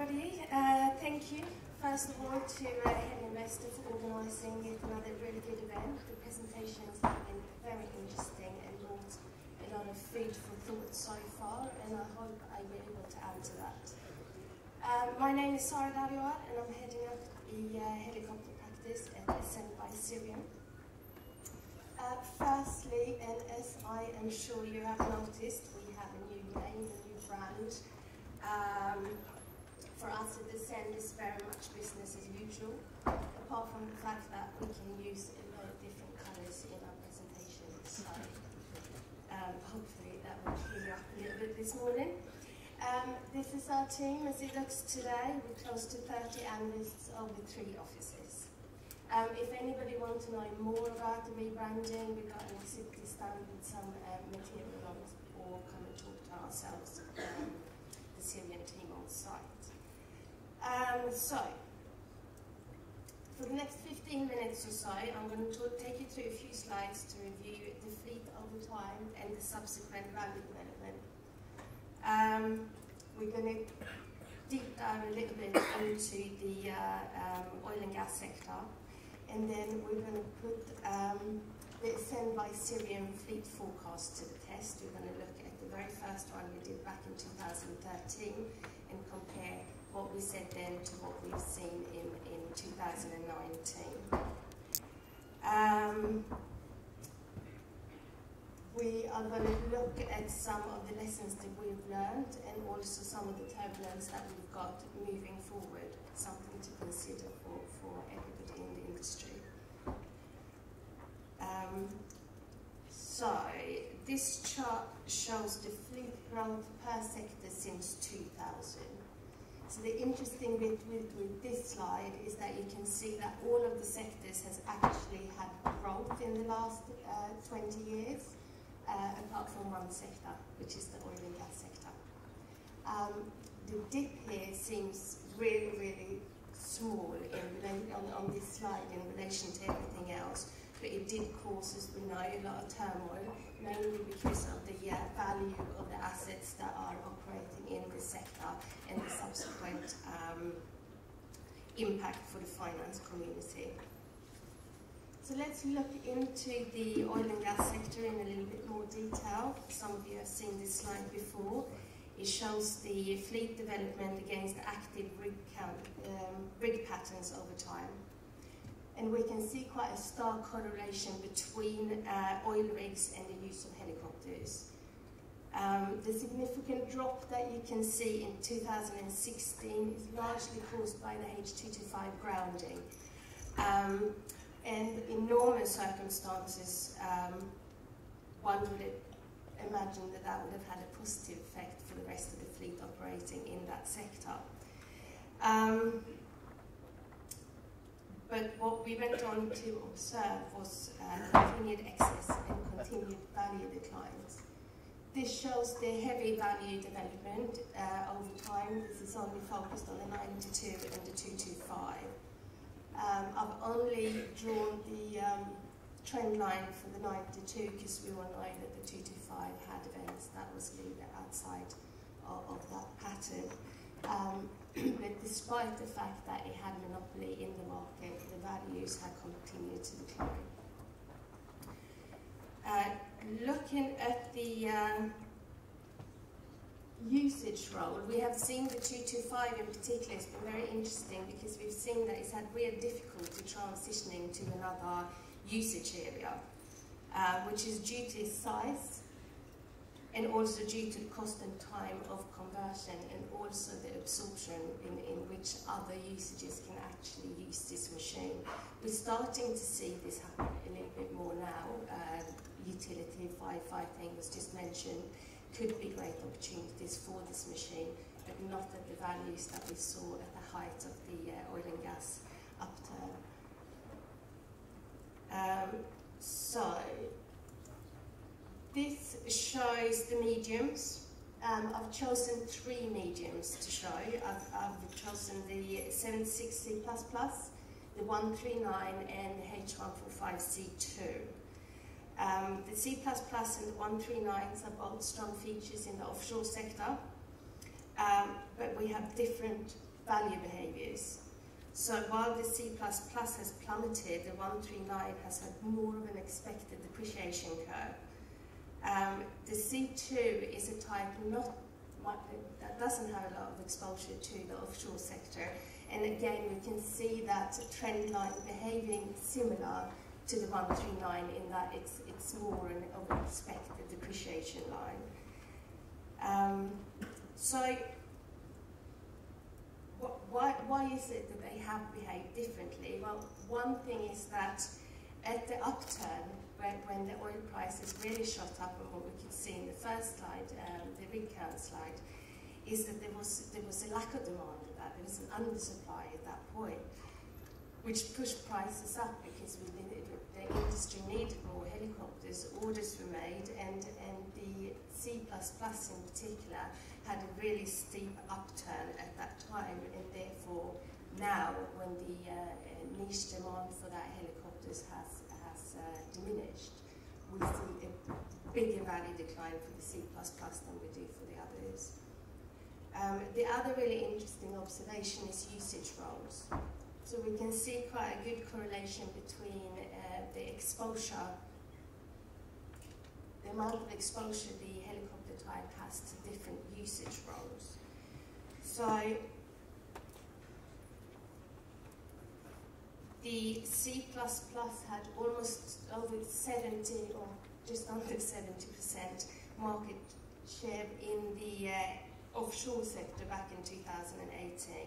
everybody. Uh, thank you, first of all, to uh, Investor for organising yet another really good event. The presentations have been very interesting and brought a lot of food for thought so far, and I hope I will be able to add to that. Um, my name is Sara Dhariwal, and I'm heading up the uh, helicopter practice at Ascend by Cirium. Uh, firstly, and as I am sure you have noticed, we have a new name, a new brand. Um, for us at Ascend is very much business as usual, apart from the fact that we can use a lot of different colours in our presentations. So um, hopefully that will cheer you up a little bit this morning. Um, this is our team as it looks today. We're close to 30 analysts over three offices. Um, if anybody wants to know more about the rebranding, we've got an activity stand with some uh, materials or come and talk to ourselves, um, the Cirium team on site. Um, so, for the next 15 minutes or so, I'm going to take you through a few slides to review the fleet over time and the subsequent value development. Um, we're going to deep dive a little bit into the uh, um, oil and gas sector, and then we're going to put um, the Ascend by Cirium fleet forecast to the test. We're going to look at the very first one we did back in 2013 and compare what we said then to what we've seen in, in 2019. Um, we are going to look at some of the lessons that we've learned and also some of the turbulence that we've got moving forward, something to consider for, for everybody in the industry. Um, so, this chart shows the fleet growth per sector since 2000. So the interesting bit with, with, this slide is that you can see that all of the sectors has actually had growth in the last uh, 20 years, uh, apart from one sector, which is the oil and gas sector. Um, the dip here seems really, really small in, on, on this slide in relation to everything else, but it did cause, as we know, a lot of turmoil, mainly because of the uh, value of the assets that are operating in this sector um, impact for the finance community. So let's look into the oil and gas sector in a little bit more detail. Some of you have seen this slide before. It shows the fleet development against active rig, count, um, rig patterns over time and we can see quite a stark correlation between uh, oil rigs and the use of helicopters. Um, the significant drop that you can see in 2016 is largely caused by the H225 grounding. Um, and in normal circumstances, um, one would imagine that that would have had a positive effect for the rest of the fleet operating in that sector. Um, but what we went on to observe was uh, continued excess and continued value declines. This shows the heavy value development uh, over time. This is only focused on the 92 and the 225. Um, I've only drawn the um, trend line for the 92 because we all know that the 225 had events that was a little bit outside of, of that pattern. Um, but despite the fact that it had monopoly in the market, the values have continued to decline. Uh, looking at the um, usage role, we have seen the 225 in particular it's been very interesting because we've seen that it's had real difficulty transitioning to another usage area, uh, which is due to its size and also due to the cost and time of conversion and also the absorption in, in which other usages can actually use this machine. We're starting to see this happen a little bit more now. Uh, utility, firefighting was just mentioned, could be great opportunities for this machine, but not at the values that we saw at the height of the uh, oil and gas upturn. Um, so, this shows the mediums. Um, I've chosen three mediums to show. I've, I've chosen the 760 the 139 and the H145C2. Um, the C++ and the 139s are both strong features in the offshore sector, um, but we have different value behaviors. So while the C++ has plummeted, the 139 has had more of an expected depreciation curve. Um, the C2 is a type not that doesn't have a lot of exposure to the offshore sector. And again, we can see that trend line behaving similar to the 139 in that it's, it's more an, of an expected depreciation line. Um, so why, why is it that they have behaved differently? Well, one thing is that at the upturn, when, when the oil prices really shot up, and what we could see in the first slide, um, the rig count slide, is that there was, there was a lack of demand at that. There was an undersupply at that point, which pushed prices up because we, the, industry needed more helicopters, orders were made, and, and the C++ in particular had a really steep upturn at that time, and therefore now, when the uh, niche demand for that helicopters has, has uh, diminished, we see a bigger value decline for the C++ than we do for the others. Um, the other really interesting observation is usage roles. So we can see quite a good correlation between uh, the exposure, the amount of exposure the helicopter type has to different usage roles. So the C++ had almost over 70 or just under 70% market share in the uh, offshore sector back in 2018.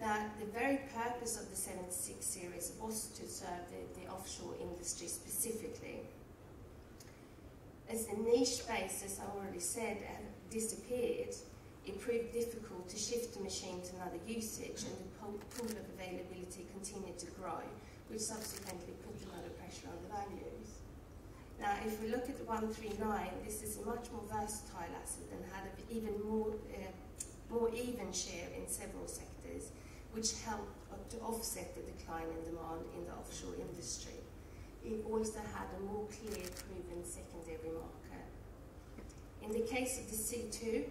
Now, the very purpose of the 76 series was to serve the, the offshore industry specifically. As the niche space, as I already said, disappeared, it proved difficult to shift the machine to another usage and the pool of availability continued to grow, which subsequently put another pressure on the values. Now, if we look at the 139, this is a much more versatile asset and had an even more, uh, more even share in several sectors, which helped to offset the decline in demand in the offshore industry. It also had a more clear proven secondary market. In the case of the C2,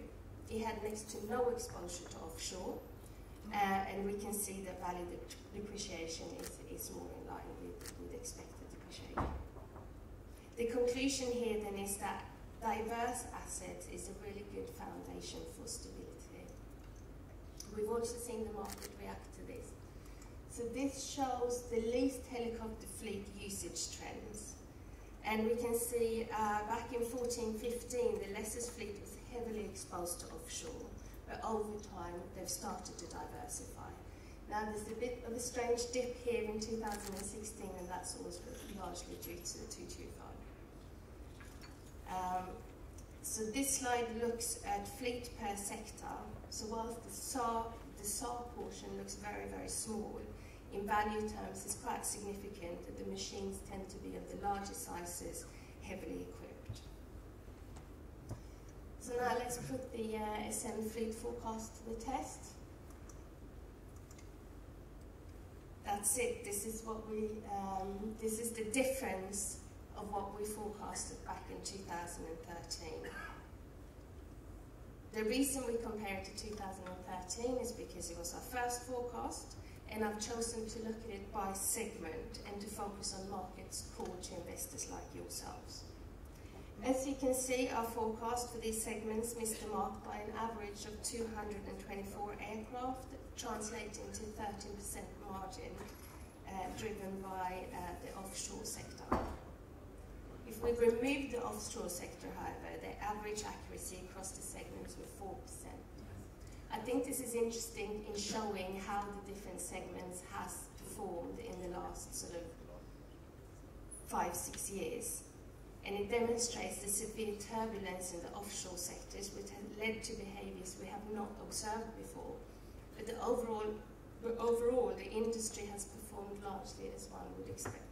it had next to no exposure to offshore, uh, and we can see that value depreciation is, is more in line with, with expected depreciation. The conclusion here then is that diverse assets is a really good foundation for stability. We've also seen the market react to this. So this shows the leased helicopter fleet usage trends. And we can see uh, back in 1415, the lessors fleet was heavily exposed to offshore, but over time they've started to diversify. Now there's a bit of a strange dip here in 2016, and that's also largely due to the 225. Um, so this slide looks at fleet per sector. So whilst the SAR, the SAR portion looks very, very small, in value terms it's quite significant that the machines tend to be of the larger sizes, heavily equipped. So now let's put the uh, Ascend fleet forecast to the test. That's it. This is what we. Um, this is the difference of what we forecasted back in 2013. The reason we compare it to 2013 is because it was our first forecast and I've chosen to look at it by segment and to focus on markets core to investors like yourselves. As you can see, our forecast for these segments missed the mark by an average of 224 aircraft, translating to 13% margin, uh, driven by uh, the offshore sector. If we remove the offshore sector, however, the average accuracy across the segments was 4%. I think this is interesting in showing how the different segments has performed in the last sort of five, six years. And it demonstrates the severe turbulence in the offshore sectors which have led to behaviors we have not observed before. But the overall, overall the industry has performed largely as one would expect.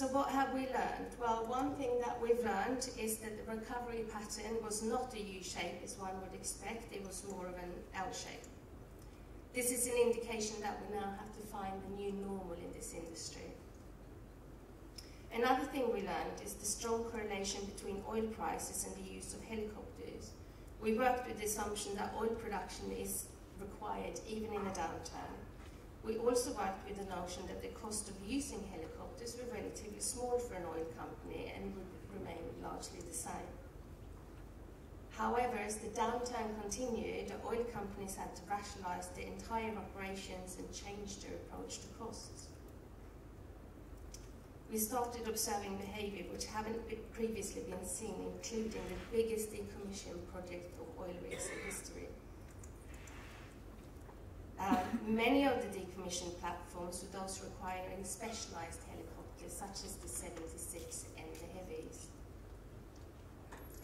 So what have we learned? Well, one thing that we've learned is that the recovery pattern was not a U-shape as one would expect, it was more of an L-shape. This is an indication that we now have to find the new normal in this industry. Another thing we learned is the strong correlation between oil prices and the use of helicopters, We worked with the assumption that oil production is required even in a downturn. We also worked with the notion that the cost of using helicopters were relatively small for an oil company and would remain largely the same. However, as the downturn continued, the oil companies had to rationalize their entire operations and change their approach to costs. We started observing behavior which hadn't previously been seen, including the biggest decommission project of oil rigs in history. Um, many of the decommissioned platforms were those requiring specialized helicopters, such as the 76 and the heavies.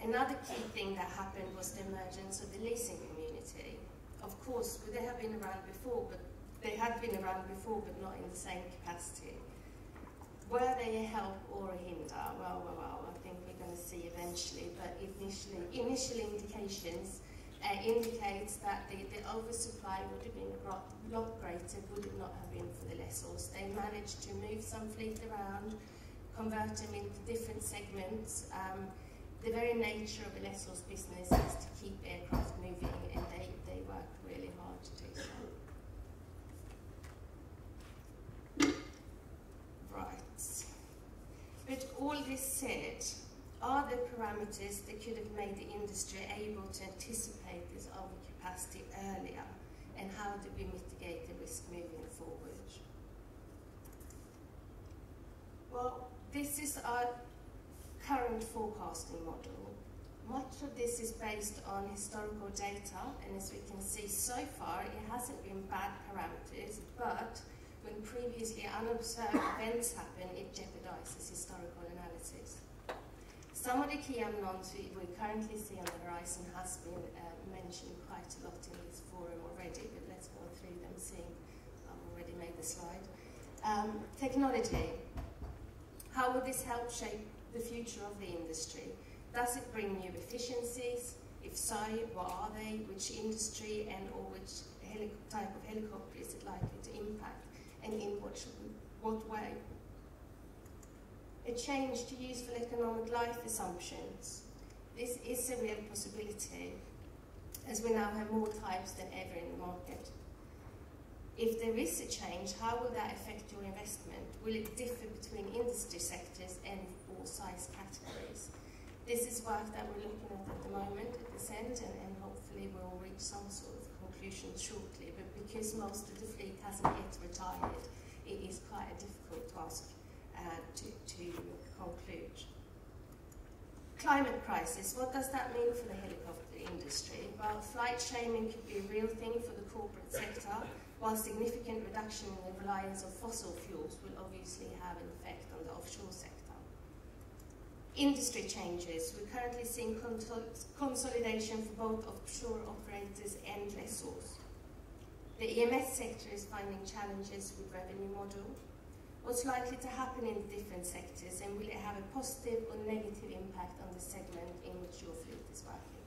Another key thing that happened was the emergence of the leasing community. Of course, they have been around before, but they had been around before, but not in the same capacity. Were they a help or a hinder? Well, well, well, I think we're going to see eventually, but initially, initial indications uh, indicates that the, the oversupply would have been a lot greater would it not have been for the lessors. They managed to move some fleet around, convert them into different segments, um, the very nature of a lessor's business is to keep aircraft moving, and they, they work really hard to do so. Right. But all this said, are there parameters that could have made the industry able to anticipate this overcapacity earlier, and how do we mitigate the risk moving forward? Well, this is our current forecasting model. Much of this is based on historical data, and as we can see so far, it hasn't been bad parameters, but when previously unobserved events happen, it jeopardizes historical analysis. Some of the key unknowns we, we currently see on the horizon has been uh, mentioned quite a lot in this forum already, but let's go through them, seeing I've already made the slide. Um, technology. How will this help shape the future of the industry? Does it bring new efficiencies? If so, what are they? Which industry and or which type of helicopter is it likely to impact? And in what, what way? A change to useful economic life assumptions. This is a real possibility, as we now have more types than ever in the market. If there is a change, how will that affect your investment? Will it differ between industry sectors and all size categories? This is work that we're looking at at the moment at Ascend, and, and hopefully we'll reach some sort of conclusion shortly. But because most of the fleet hasn't yet retired, it is quite a difficult task to, to conclude. Climate crisis, what does that mean for the helicopter industry? Well, flight shaming could be a real thing for the corporate sector, while significant reduction in the reliance on fossil fuels will obviously have an effect on the offshore sector. Industry changes. We're currently seeing consolidation for both offshore operators and lessors. The EMS sector is finding challenges with revenue model. What's likely to happen in different sectors and will it have a positive or negative impact on the segment in which your fleet is working?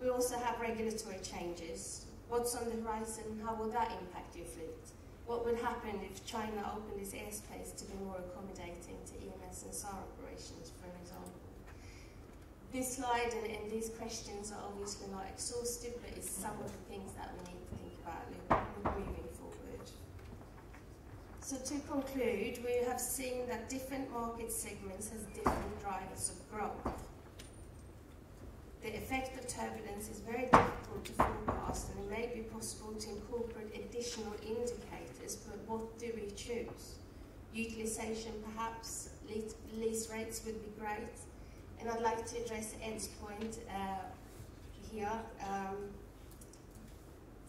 We also have regulatory changes. What's on the horizon? How will that impact your fleet? What would happen if China opened its airspace to be more accommodating to EMS and SAR operations, for example? This slide and, and these questions are obviously not exhaustive, but it's some of the things that we need to think about. So to conclude, we have seen that different market segments has different drivers of growth. The effect of turbulence is very difficult to forecast and it may be possible to incorporate additional indicators, but what do we choose? Utilization perhaps, lease rates would be great. And I'd like to address Ed's point uh, here. Um,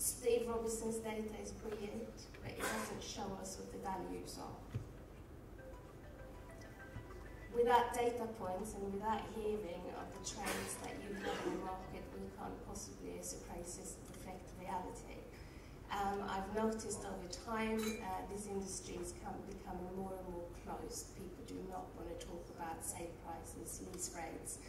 Steve Robinson's data is brilliant, but it doesn't show us what the values are without data points and without hearing of the trends that you have in the market, we can't possibly, as a process, reflect reality. Um, I've noticed over time uh, this industry is becoming more and more closed. People do not want to talk about sale prices, lease rates,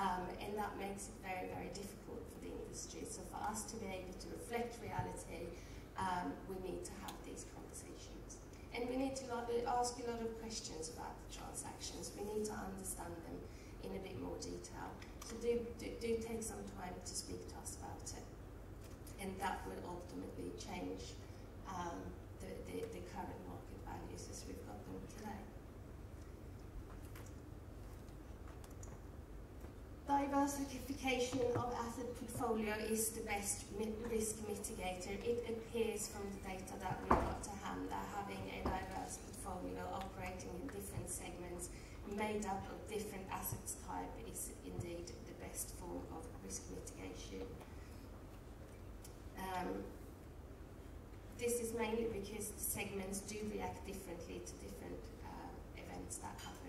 um, and that makes it very, very difficult for the industry. So for us to be able to reflect reality, um, we need to have these conversations. and we need to ask a lot of questions about the transactions. We need to understand them. in a bit more detail. So do, do, do take some time to speak to us about it. And that will ultimately change um, the, the, the current market values as we've got them today. Diversification of asset portfolio is the best risk mitigator. It appears from the data that we've got to hand that having a diverse portfolio operating in different segments made up of different assets type is indeed the best form of risk mitigation. Um, this is mainly because segments do react differently to different uh, events that happen.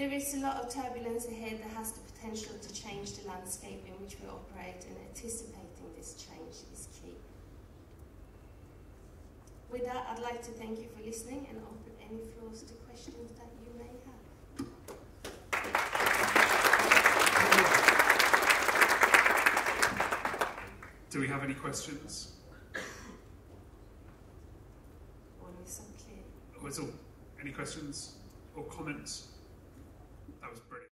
There is a lot of turbulence ahead that has the potential to change the landscape in which we operate and anticipating this change is key. With that, I'd like to thank you for listening and open any floors to questions that you may have. Do we have any questions? One is so clear. Oh, it's all. Any questions or comments? That was brilliant.